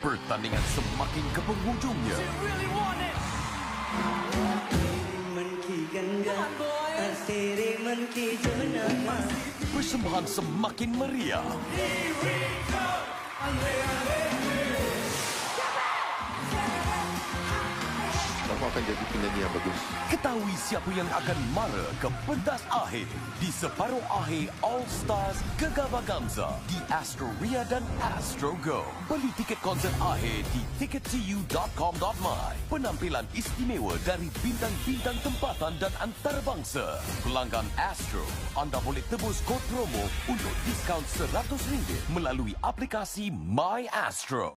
Pertandingan semakin ke penghujungnya. Persembahan semakin meriah. Akan jadi penyanyi yang bagus. Ketahui siapa yang akan mara ke pentas akhir di separuh akhir All Stars Gegavaganza di Astroria dan Astro Go. Beli tiket konsert akhir di tickettoyou.com.my. Penampilan istimewa dari bintang-bintang tempatan dan antarabangsa. Pelanggan Astro, anda boleh tebus kod promo untuk diskaun RM100 melalui aplikasi My Astro.